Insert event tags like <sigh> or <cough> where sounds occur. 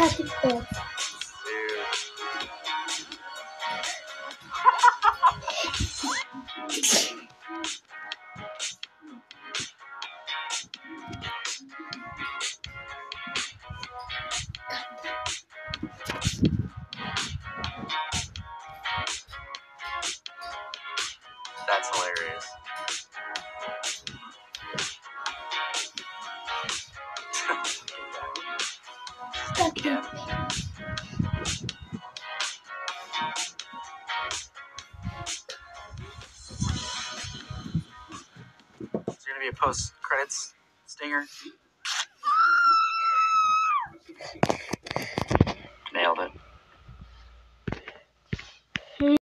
That's hilarious. <laughs> Yeah. Is there gonna be a post credits stinger?